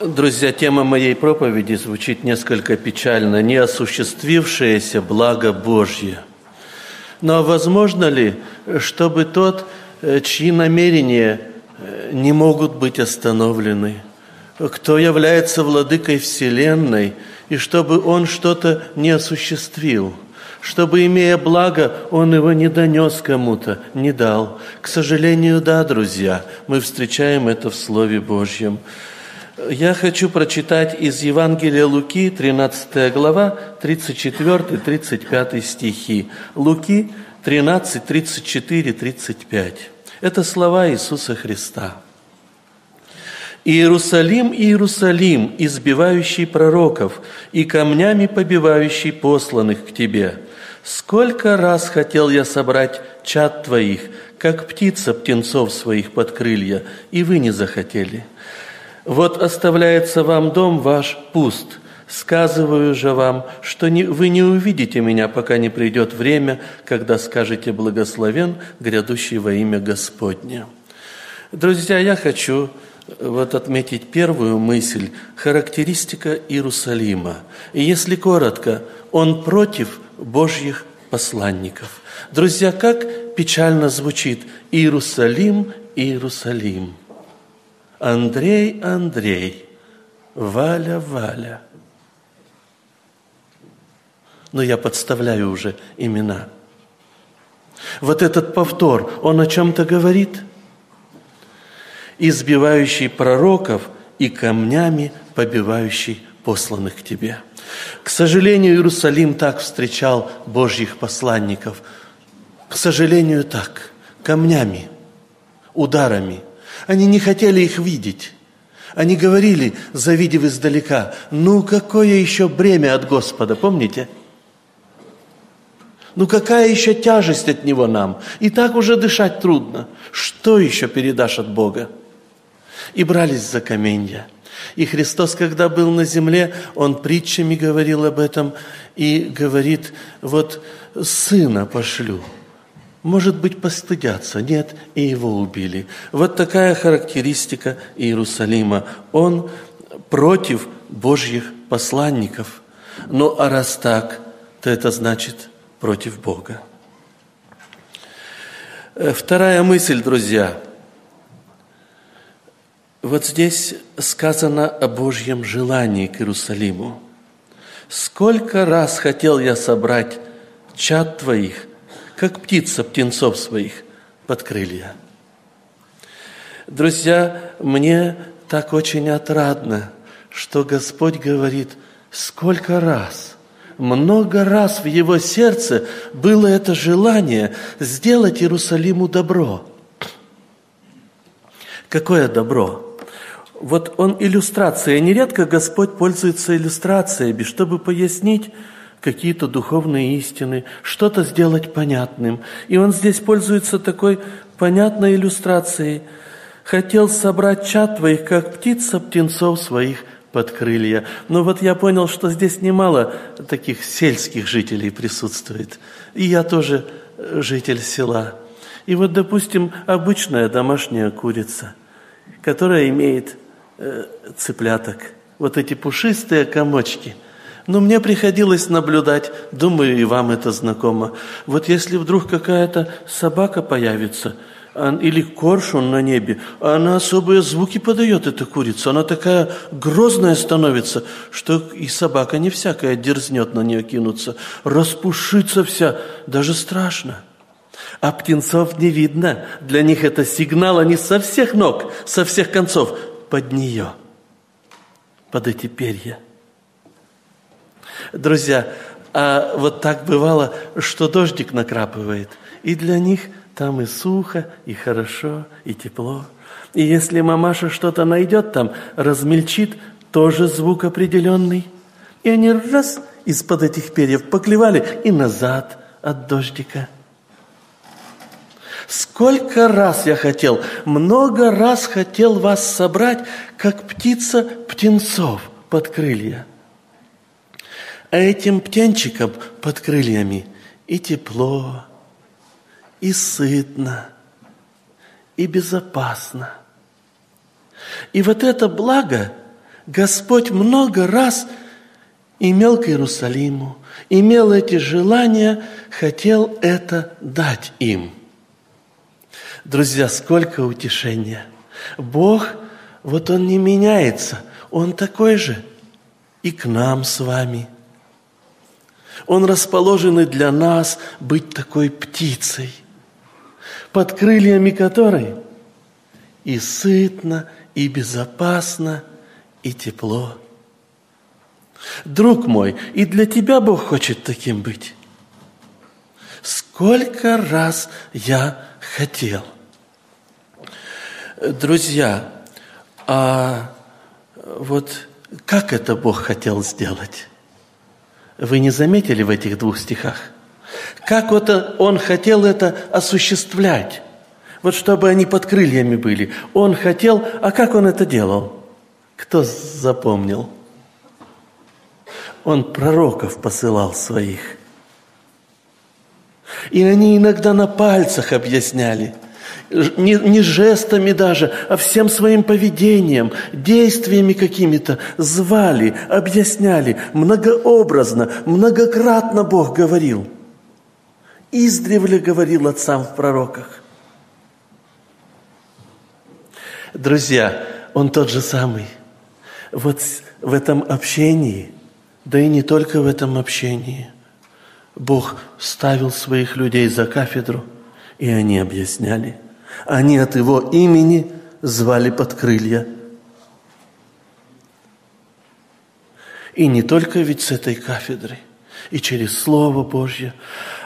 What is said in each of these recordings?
Друзья, тема моей проповеди звучит несколько печально. Неосуществившееся благо Божье. Но возможно ли, чтобы тот, э, чьи намерения э, не могут быть остановлены, кто является владыкой Вселенной, и чтобы он что-то не осуществил – чтобы, имея благо, он его не донес кому-то, не дал. К сожалению, да, друзья, мы встречаем это в Слове Божьем. Я хочу прочитать из Евангелия Луки, 13 глава, 34-35 стихи. Луки 13, 34, 35. Это слова Иисуса Христа. Иерусалим, Иерусалим, избивающий пророков и камнями побивающий посланных к тебе. Сколько раз хотел я собрать чад твоих, как птица птенцов своих под крылья, и вы не захотели. Вот оставляется вам дом ваш пуст. Сказываю же вам, что не, вы не увидите меня, пока не придет время, когда скажете благословен, грядущий во имя Господне. Друзья, я хочу вот отметить первую мысль – характеристика Иерусалима. И если коротко, он против Божьих посланников. Друзья, как печально звучит Иерусалим, Иерусалим. Андрей, Андрей, Валя, Валя. Но я подставляю уже имена. Вот этот повтор, он о чем-то говорит – избивающий пророков и камнями побивающий посланных к тебе. К сожалению, Иерусалим так встречал Божьих посланников. К сожалению, так, камнями, ударами. Они не хотели их видеть. Они говорили, завидев издалека, ну какое еще бремя от Господа, помните? Ну какая еще тяжесть от Него нам? И так уже дышать трудно. Что еще передашь от Бога? и брались за каменья. И Христос, когда был на земле, Он притчами говорил об этом и говорит, вот сына пошлю. Может быть, постыдятся. Нет, и его убили. Вот такая характеристика Иерусалима. Он против Божьих посланников. Ну, а раз так, то это значит против Бога. Э, вторая мысль, друзья – вот здесь сказано о Божьем желании к Иерусалиму. Сколько раз хотел я собрать чад твоих, как птица птенцов своих под крылья. Друзья, мне так очень отрадно, что Господь говорит, сколько раз, много раз в его сердце было это желание сделать Иерусалиму добро. Какое добро? Вот он иллюстрация. Нередко Господь пользуется иллюстрациями, чтобы пояснить какие-то духовные истины, что-то сделать понятным. И он здесь пользуется такой понятной иллюстрацией. «Хотел собрать чад твоих, как птица птенцов своих под крылья». Но вот я понял, что здесь немало таких сельских жителей присутствует. И я тоже житель села. И вот, допустим, обычная домашняя курица, которая имеет Э, цыпляток, вот эти пушистые комочки. Но мне приходилось наблюдать, думаю, и вам это знакомо. Вот если вдруг какая-то собака появится, или коршун на небе, она особые звуки подает, эта курица. Она такая грозная становится, что и собака не всякая дерзнет на нее кинуться. Распушится вся, даже страшно. А птенцов не видно. Для них это сигнал, они со всех ног, со всех концов под нее, под эти перья. Друзья, а вот так бывало, что дождик накрапывает, и для них там и сухо, и хорошо, и тепло. И если мамаша что-то найдет там, размельчит, тоже звук определенный. И они раз из-под этих перьев поклевали и назад от дождика – Сколько раз я хотел, много раз хотел вас собрать, как птица птенцов под крылья. А этим птенчикам под крыльями и тепло, и сытно, и безопасно. И вот это благо Господь много раз имел к Иерусалиму, имел эти желания, хотел это дать им. Друзья, сколько утешения. Бог, вот Он не меняется, Он такой же и к нам с вами. Он расположен и для нас быть такой птицей, под крыльями которой и сытно, и безопасно, и тепло. Друг мой, и для тебя Бог хочет таким быть. Сколько раз я хотел. Друзья, а вот как это Бог хотел сделать? Вы не заметили в этих двух стихах? Как вот Он хотел это осуществлять? Вот чтобы они под крыльями были. Он хотел, а как Он это делал? Кто запомнил? Он пророков посылал своих. И они иногда на пальцах объясняли. Не, не жестами даже, а всем своим поведением, действиями какими-то звали, объясняли. Многообразно, многократно Бог говорил. Издревле говорил отцам в пророках. Друзья, Он тот же самый. Вот в этом общении – да и не только в этом общении. Бог ставил своих людей за кафедру, и они объясняли. Они от Его имени звали под крылья. И не только ведь с этой кафедры, и через Слово Божье,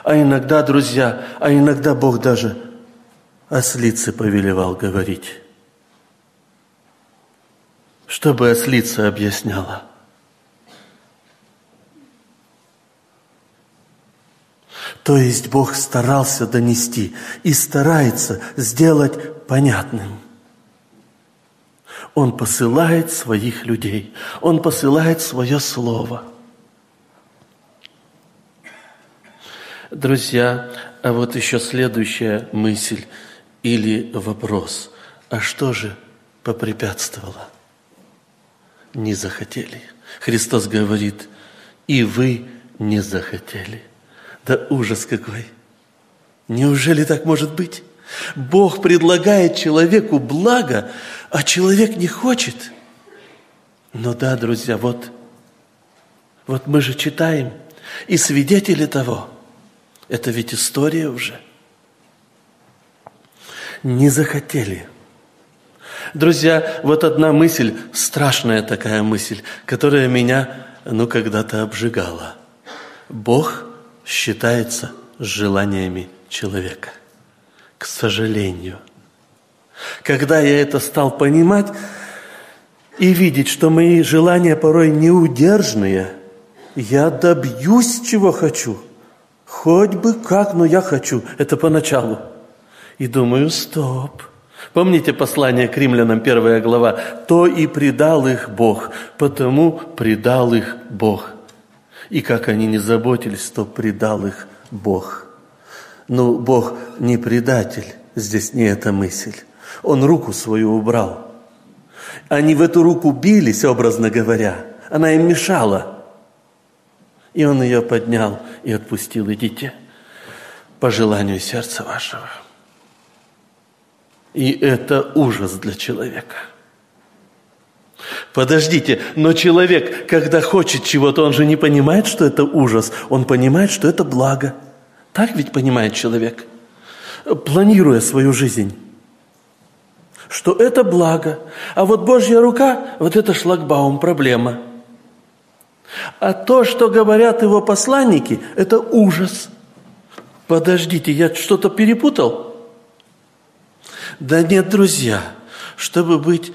а иногда, друзья, а иногда Бог даже ослице повелевал говорить, чтобы ослица объясняла – То есть Бог старался донести и старается сделать понятным. Он посылает своих людей, Он посылает свое слово. Друзья, а вот еще следующая мысль или вопрос. А что же попрепятствовало? Не захотели. Христос говорит, и вы не захотели – да ужас какой! Неужели так может быть? Бог предлагает человеку благо, а человек не хочет. Но да, друзья, вот, вот мы же читаем, и свидетели того, это ведь история уже. Не захотели. Друзья, вот одна мысль, страшная такая мысль, которая меня, ну, когда-то обжигала. Бог считается желаниями человека. К сожалению. Когда я это стал понимать и видеть, что мои желания порой неудержные, я добьюсь, чего хочу. Хоть бы как, но я хочу. Это поначалу. И думаю, стоп. Помните послание к римлянам, первая глава? «То и предал их Бог, потому предал их Бог». И как они не заботились, то предал их Бог. Ну, Бог не предатель, здесь не эта мысль. Он руку свою убрал. Они в эту руку бились, образно говоря. Она им мешала. И он ее поднял и отпустил. Идите по желанию сердца вашего. И это ужас для человека – Подождите, но человек, когда хочет чего-то, он же не понимает, что это ужас, он понимает, что это благо. Так ведь понимает человек, планируя свою жизнь. Что это благо, а вот Божья рука, вот это шлагбаум, проблема. А то, что говорят его посланники, это ужас. Подождите, я что-то перепутал? Да нет, друзья, чтобы быть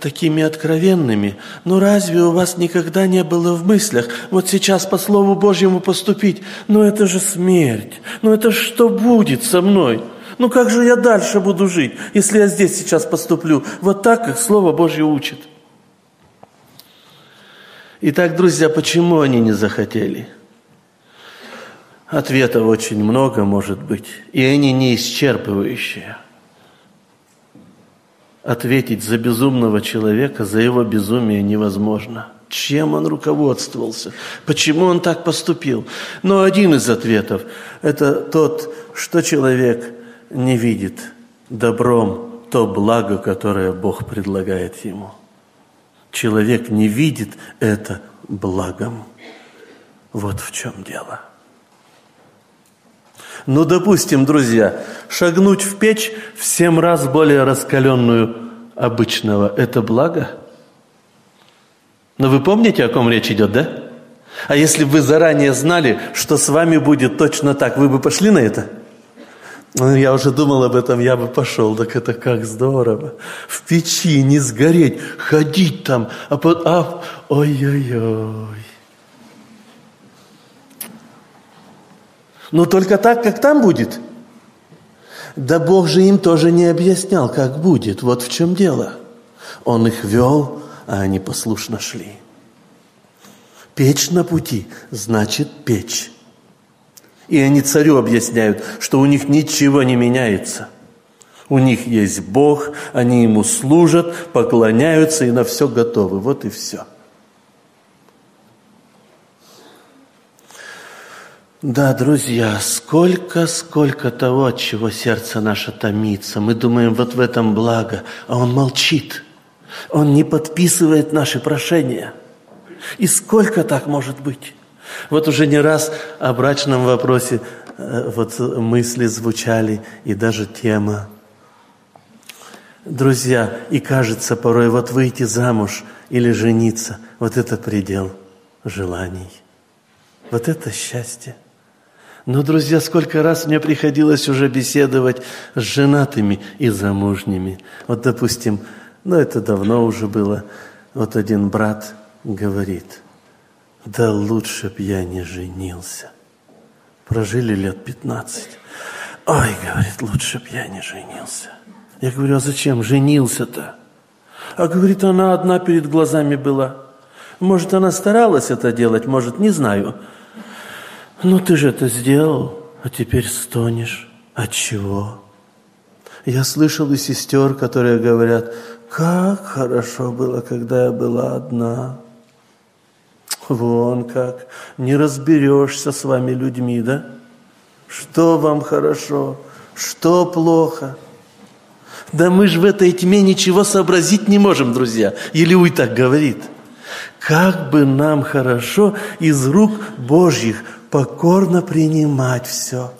такими откровенными. Но разве у вас никогда не было в мыслях, вот сейчас по Слову Божьему поступить, ну это же смерть, ну это что будет со мной? Ну как же я дальше буду жить, если я здесь сейчас поступлю? Вот так, как Слово Божье учит. Итак, друзья, почему они не захотели? Ответов очень много может быть, и они не исчерпывающие – ответить за безумного человека, за его безумие невозможно. Чем он руководствовался? Почему он так поступил? Но один из ответов – это тот, что человек не видит добром то благо, которое Бог предлагает ему. Человек не видит это благом. Вот в чем дело. Ну, допустим, друзья, шагнуть в печь в семь раз более раскаленную обычного – это благо? Но вы помните, о ком речь идет, да? А если бы вы заранее знали, что с вами будет точно так, вы бы пошли на это? Ну, я уже думал об этом, я бы пошел, так это как здорово. В печи не сгореть, ходить там, а под... А, ой-ой-ой. Но только так, как там будет. Да Бог же им тоже не объяснял, как будет. Вот в чем дело. Он их вел, а они послушно шли. Печь на пути значит печь. И они царю объясняют, что у них ничего не меняется. У них есть Бог, они ему служат, поклоняются и на все готовы. Вот и все. Да, друзья, сколько, сколько того, от чего сердце наше томится. Мы думаем, вот в этом благо, а он молчит. Он не подписывает наши прошения. И сколько так может быть? Вот уже не раз о брачном вопросе э, вот мысли звучали и даже тема. Друзья, и кажется порой вот выйти замуж или жениться, вот это предел желаний. Вот это счастье. Но, друзья, сколько раз мне приходилось уже беседовать с женатыми и замужними. Вот, допустим, ну это давно уже было, вот один брат говорит – да лучше б я не женился. Прожили лет пятнадцать. Ой, говорит, лучше б я не женился. Я говорю, а зачем женился-то? А говорит, она одна перед глазами была. Может, она старалась это делать, может, не знаю. Ну, ты же это сделал, а теперь стонешь. От чего? Я слышал и сестер, которые говорят, как хорошо было, когда я была одна. Вон как. Не разберешься с вами людьми, да? Что вам хорошо, что плохо. Да мы же в этой тьме ничего сообразить не можем, друзья. Илиуй так говорит. Как бы нам хорошо из рук Божьих покорно принимать все,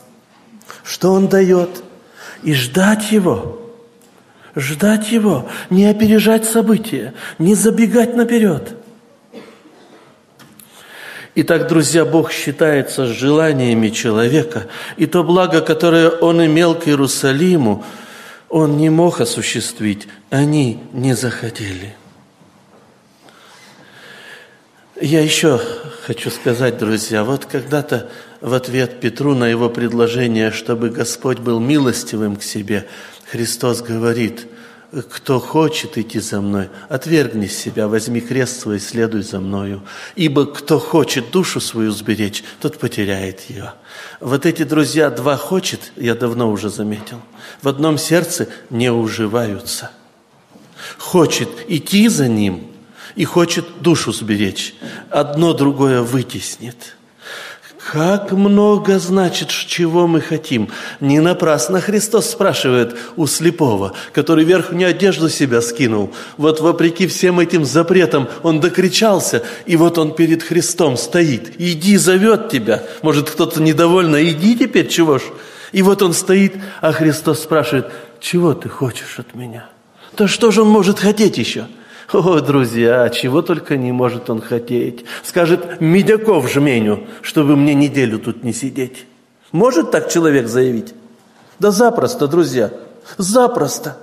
что Он дает, и ждать Его. Ждать Его, не опережать события, не забегать наперед – Итак, друзья, Бог считается с желаниями человека, и то благо, которое Он имел к Иерусалиму, Он не мог осуществить, они не захотели. Я еще хочу сказать, друзья, вот когда-то в ответ Петру на его предложение, чтобы Господь был милостивым к себе, Христос говорит – кто хочет идти за мной, отвергни себя, возьми крест свой, следуй за мною. Ибо кто хочет душу свою сберечь, тот потеряет ее. Вот эти друзья два хочет, я давно уже заметил, в одном сердце не уживаются. Хочет идти за ним и хочет душу сберечь. Одно другое вытеснит. Как много значит, чего мы хотим. Не напрасно Христос спрашивает у слепого, который верхнюю одежду себя скинул. Вот вопреки всем этим запретам он докричался, и вот он перед Христом стоит. Иди, зовет тебя. Может, кто-то недовольно, иди теперь, чего ж? И вот он стоит, а Христос спрашивает, чего ты хочешь от меня? Да что же он может хотеть еще? О, друзья, чего только не может он хотеть. Скажет, медяков жменю, чтобы мне неделю тут не сидеть. Может так человек заявить? Да запросто, друзья, запросто.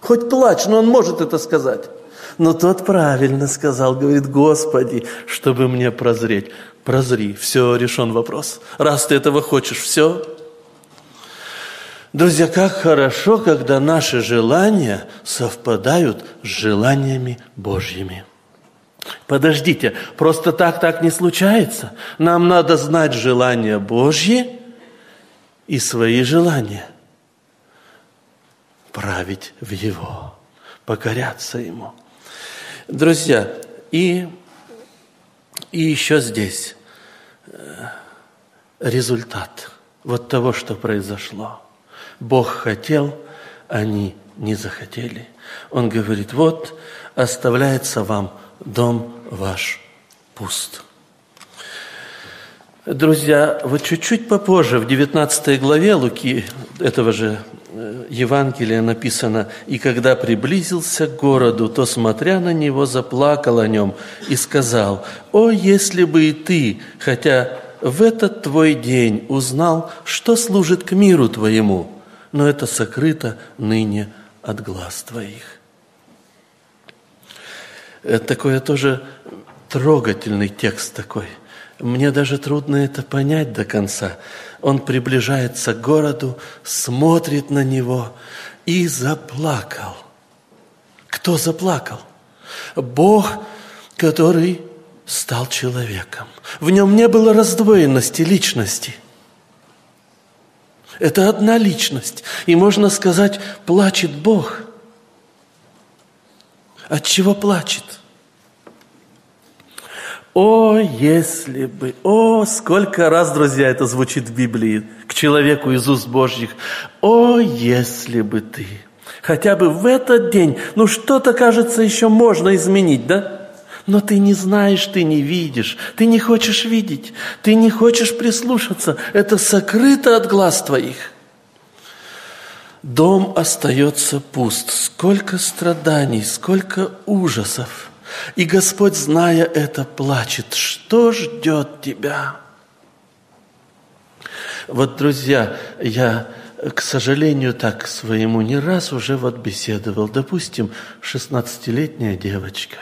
Хоть плачь, но он может это сказать. Но тот правильно сказал, говорит, Господи, чтобы мне прозреть. Прозри, все, решен вопрос. Раз ты этого хочешь, все, Друзья, как хорошо, когда наши желания совпадают с желаниями Божьими. Подождите, просто так так не случается. Нам надо знать желания Божьи и свои желания. Править в Его. покоряться Ему. Друзья, и, и еще здесь э, результат вот того, что произошло. Бог хотел, они не захотели. Он говорит, вот оставляется вам дом ваш пуст. Друзья, вот чуть-чуть попозже, в 19 главе Луки, этого же э, Евангелия написано, «И когда приблизился к городу, то, смотря на него, заплакал о нем и сказал, «О, если бы и ты, хотя в этот твой день узнал, что служит к миру твоему, но это сокрыто ныне от глаз твоих». Это такое тоже трогательный текст такой. Мне даже трудно это понять до конца. Он приближается к городу, смотрит на него и заплакал. Кто заплакал? Бог, который стал человеком. В нем не было раздвоенности личности. Это одна личность. И можно сказать, плачет Бог. От чего плачет? О, если бы, о, сколько раз, друзья, это звучит в Библии к человеку из уст Божьих. О, если бы ты, хотя бы в этот день, ну что-то, кажется, еще можно изменить, да? Но ты не знаешь, ты не видишь, ты не хочешь видеть, ты не хочешь прислушаться. Это сокрыто от глаз твоих. Дом остается пуст. Сколько страданий, сколько ужасов – и Господь, зная это, плачет. Что ждет тебя? Вот, друзья, я, к сожалению, так своему не раз уже вот беседовал. Допустим, 16-летняя девочка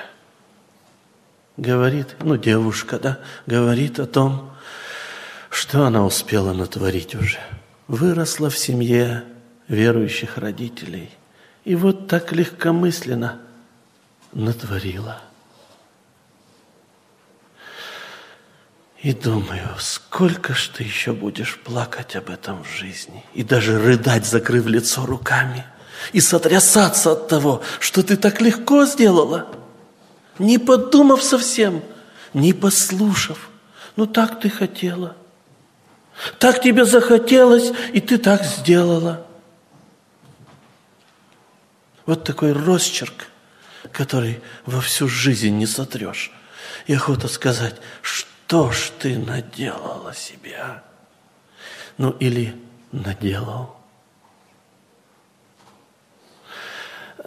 говорит, ну, девушка, да, говорит о том, что она успела натворить уже. Выросла в семье верующих родителей. И вот так легкомысленно – натворила. И думаю, сколько ж ты еще будешь плакать об этом в жизни, и даже рыдать, закрыв лицо руками, и сотрясаться от того, что ты так легко сделала, не подумав совсем, не послушав. Ну так ты хотела. Так тебе захотелось, и ты так сделала. Вот такой росчерк – который во всю жизнь не сотрешь. И охота сказать, что ж ты наделала себе, а? Ну или наделал.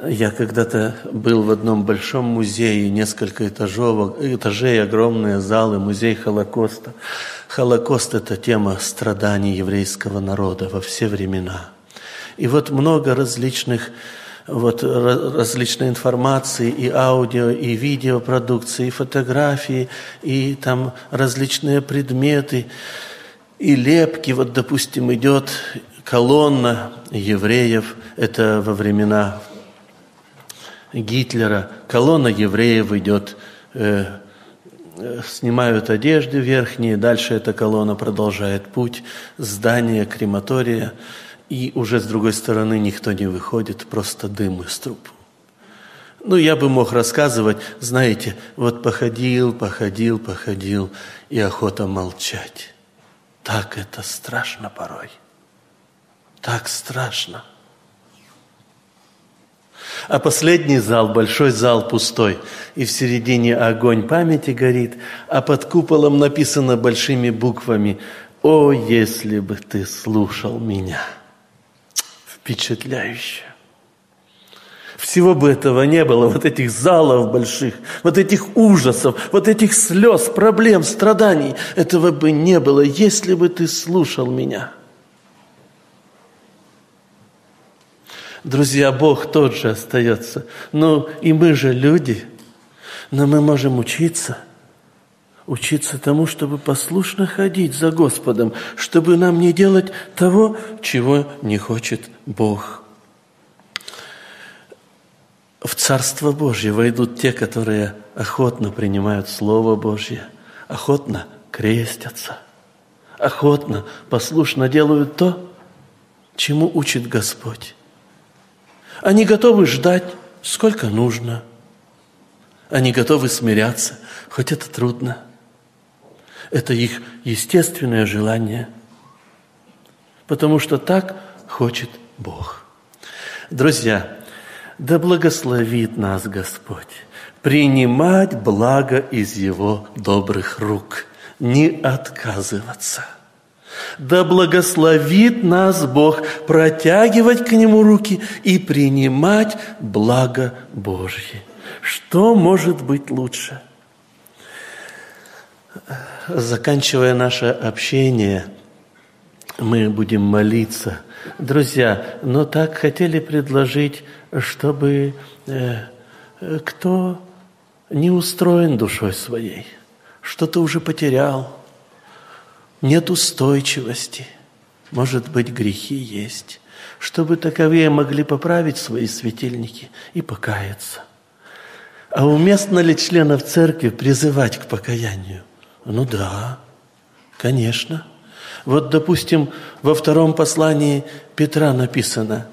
Я когда-то был в одном большом музее, несколько этажов, этажей, огромные залы, музей Холокоста. Холокост – это тема страданий еврейского народа во все времена. И вот много различных вот различной информации, и аудио, и видеопродукции, и фотографии, и там различные предметы, и лепки. Вот, допустим, идет колонна евреев, это во времена Гитлера, колонна евреев идет, э, снимают одежды верхние, дальше эта колонна продолжает путь, здание крематория – и уже с другой стороны никто не выходит, просто дым из труб. Ну, я бы мог рассказывать, знаете, вот походил, походил, походил, и охота молчать. Так это страшно порой. Так страшно. А последний зал, большой зал пустой, и в середине огонь памяти горит, а под куполом написано большими буквами «О, если бы ты слушал меня!» впечатляюще. Всего бы этого не было, вот этих залов больших, вот этих ужасов, вот этих слез, проблем, страданий. Этого бы не было, если бы ты слушал меня. Друзья, Бог тот же остается. Ну, и мы же люди, но мы можем учиться – учиться тому, чтобы послушно ходить за Господом, чтобы нам не делать того, чего не хочет Бог. В Царство Божье войдут те, которые охотно принимают Слово Божье, охотно крестятся, охотно, послушно делают то, чему учит Господь. Они готовы ждать сколько нужно. Они готовы смиряться, хоть это трудно. Это их естественное желание, потому что так хочет Бог. Друзья, да благословит нас Господь принимать благо из Его добрых рук, не отказываться. Да благословит нас Бог протягивать к Нему руки и принимать благо Божье. Что может быть лучше? Заканчивая наше общение, мы будем молиться. Друзья, но так хотели предложить, чтобы э, кто не устроен душой своей, что-то уже потерял, нет устойчивости, может быть, грехи есть, чтобы таковые могли поправить свои светильники и покаяться. А уместно ли членов церкви призывать к покаянию? Ну да, конечно. Вот, допустим, во втором послании Петра написано,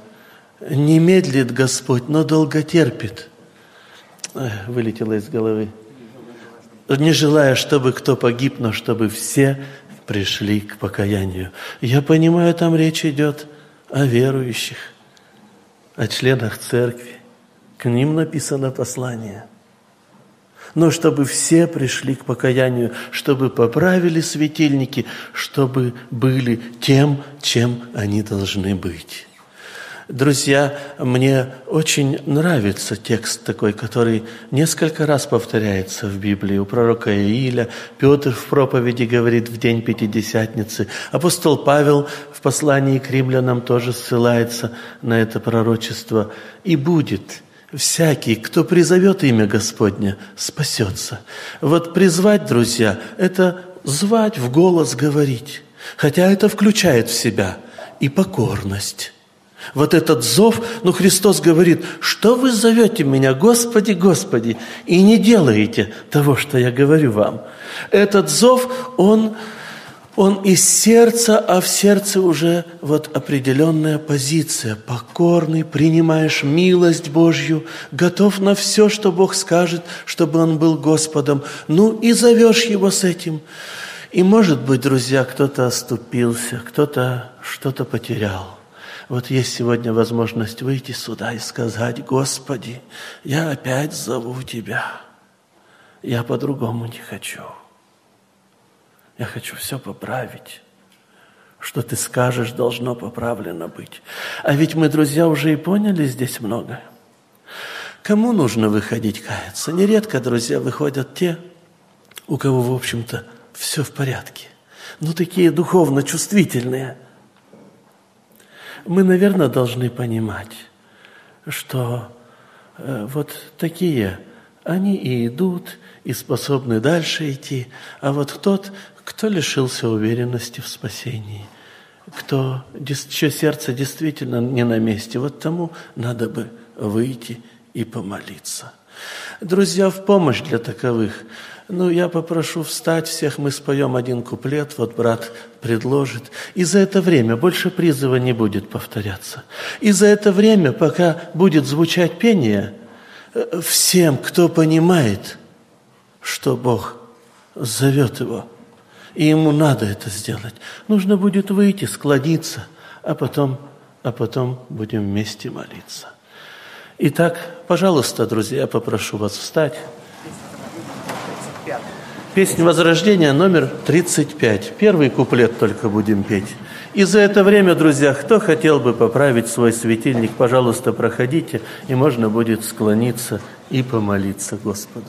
«Не медлит Господь, но долго терпит». Вылетело из головы. Не желая, чтобы кто погиб, но чтобы все пришли к покаянию. Я понимаю, там речь идет о верующих, о членах церкви. К ним написано послание – но чтобы все пришли к покаянию, чтобы поправили светильники, чтобы были тем, чем они должны быть. Друзья, мне очень нравится текст такой, который несколько раз повторяется в Библии. У пророка Ииля, Петр в проповеди говорит в день Пятидесятницы. Апостол Павел в послании к римлянам тоже ссылается на это пророчество. «И будет, всякий, кто призовет имя Господня, спасется. Вот призвать, друзья, это звать в голос говорить. Хотя это включает в себя и покорность. Вот этот зов, ну Христос говорит, что вы зовете меня, Господи, Господи, и не делаете того, что я говорю вам. Этот зов, он он из сердца, а в сердце уже вот определенная позиция. Покорный, принимаешь милость Божью, готов на все, что Бог скажет, чтобы он был Господом. Ну и зовешь его с этим. И может быть, друзья, кто-то оступился, кто-то что-то потерял. Вот есть сегодня возможность выйти сюда и сказать, Господи, я опять зову Тебя. Я по-другому не хочу. Я хочу все поправить. Что ты скажешь, должно поправлено быть. А ведь мы, друзья, уже и поняли здесь многое. Кому нужно выходить каяться? Нередко, друзья, выходят те, у кого, в общем-то, все в порядке. Ну, такие духовно чувствительные. Мы, наверное, должны понимать, что э, вот такие, они и идут, и способны дальше идти. А вот тот, кто лишился уверенности в спасении, кто, чье сердце действительно не на месте, вот тому надо бы выйти и помолиться. Друзья, в помощь для таковых. Ну, я попрошу встать всех, мы споем один куплет, вот брат предложит. И за это время больше призыва не будет повторяться. И за это время, пока будет звучать пение, э, всем, кто понимает, что Бог зовет его – и ему надо это сделать. Нужно будет выйти, склониться, а потом, а потом будем вместе молиться. Итак, пожалуйста, друзья, попрошу вас встать. Песня Возрождения номер 35. Первый куплет только будем петь. И за это время, друзья, кто хотел бы поправить свой светильник, пожалуйста, проходите, и можно будет склониться и помолиться Господу.